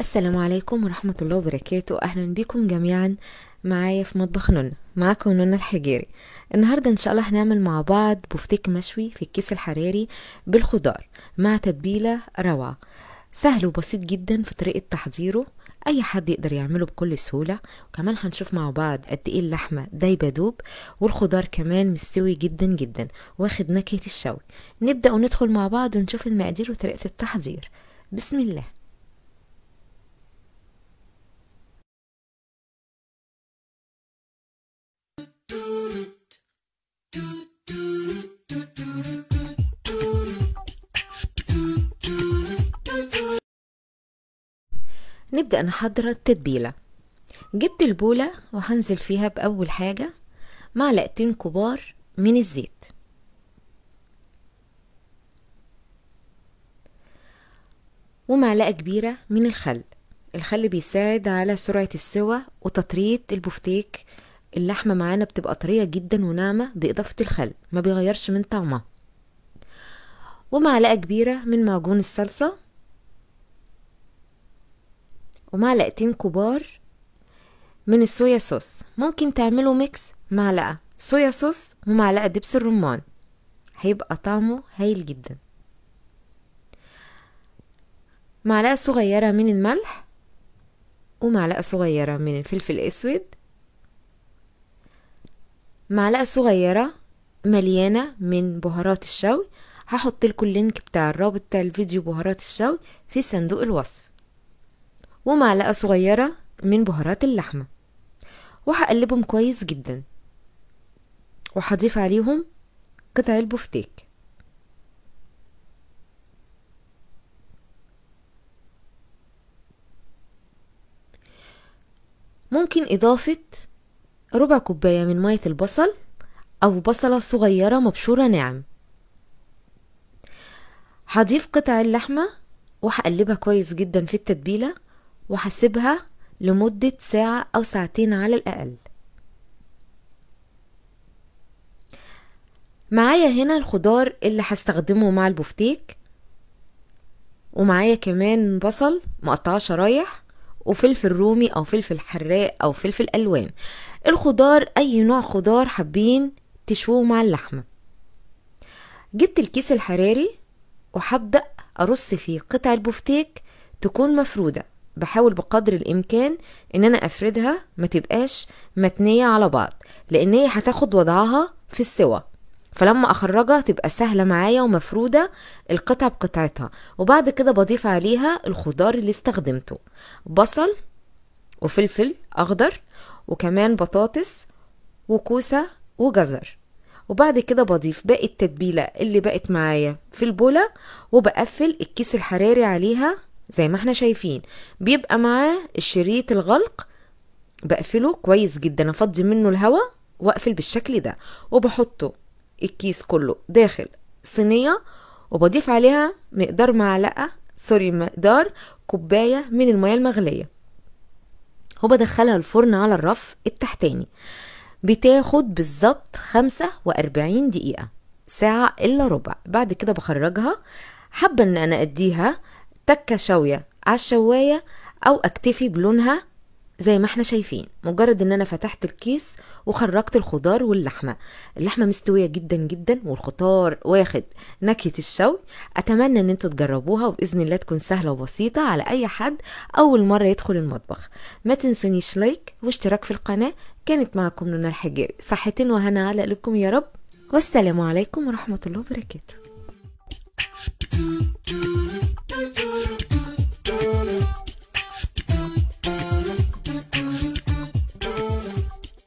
السلام عليكم ورحمة الله وبركاته. أهلا بكم جميعا معايا في مطبخ نونا معاكم نونا الحجاري النهاردة إن شاء الله هنعمل مع بعض بفتيك مشوي في الكيس الحراري بالخضار مع تتبيلة روعة. سهل وبسيط جدا في طريقة تحضيره. أي حد يقدر يعمله بكل سهولة. وكمان هنشوف مع بعض قد إيه اللحمة دايبة دوب. والخضار كمان مستوي جدا جدا. واخد نكهة الشوي. نبدأ وندخل مع بعض ونشوف المقادير وطريقة التحضير. بسم الله. نبدأ نحضر التتبيلة. جبت البولة وهنزل فيها بأول حاجة معلقتين كبار من الزيت. ومعلقة كبيرة من الخل. الخل بيساعد على سرعة السوى وتطرية البفتيك. اللحمة معانا بتبقى طرية جدا وناعمة بإضافة الخل ما بيغيرش من طعمها. ومعلقة كبيرة من معجون الصلصة. ومعلقتين كبار من الصويا صوص. ممكن تعملوا ميكس معلقة صويا صوص ومعلقة دبس الرمان. هيبقى طعمه هايل جدا. معلقة صغيرة من الملح ومعلقة صغيرة من الفلفل الأسود. معلقة صغيرة مليانة من بهارات الشوي. هحط لكم اللينك بتاع الرابط بتاع الفيديو بهارات الشوي في صندوق الوصف. ومعلقة صغيرة من بهارات اللحمة. وهقلبهم كويس جدا. وهضيف عليهم قطع البفتيك. ممكن إضافة ربع كوباية من مية البصل أو بصلة صغيرة مبشورة ناعم. هضيف قطع اللحمة وهقلبها كويس جدا في التتبيلة. وهسيبها لمدة ساعة أو ساعتين على الأقل. معايا هنا الخضار اللي هستخدمه مع البفتيك ومعايا كمان بصل مقطعة شرايح وفلفل رومي أو فلفل حراق أو فلفل ألوان. الخضار أي نوع خضار حابين تشووه مع اللحمة. جبت الكيس الحراري وهبدأ أرص فيه قطع البفتيك تكون مفرودة. بحاول بقدر الإمكان إن أنا أفردها ما تبقاش متنية على بعض لأن هي هتاخد وضعها في السوا. فلما أخرجها تبقى سهلة معايا ومفرودة القطعة بقطعتها. وبعد كده بضيف عليها الخضار اللي استخدمته. بصل وفلفل أخضر وكمان بطاطس وكوسة وجزر. وبعد كده بضيف باقي التتبيلة اللي بقت معايا في البولة وبقفل الكيس الحراري عليها زي ما إحنا شايفين. بيبقى معاه الشريط الغلق بقفله كويس جدا أفضي منه الهواء وأقفل بالشكل ده وبحطه الكيس كله داخل صينية وبضيف عليها مقدار معلقة سوري مقدار كوباية من المياه المغلية. وبدخلها الفرن على الرف التحتاني. بتاخد بالظبط خمسة وأربعين دقيقة ساعة إلا ربع. بعد كده بخرجها. حابة إن أنا أديها تكة شوية على الشواية أو أكتفي بلونها زي ما إحنا شايفين. مجرد إن أنا فتحت الكيس وخرجت الخضار واللحمة. اللحمة مستوية جدا جدا والخضار واخد نكهة الشوي. أتمنى إن أنتوا تجربوها وبإذن الله تكون سهلة وبسيطة على أي حد أول مرة يدخل المطبخ. ما تنسونيش لايك واشتراك في القناة. كانت معكم نونا الحجاري صحتين وهنا على قلوبكم يا رب. والسلام عليكم ورحمة الله وبركاته.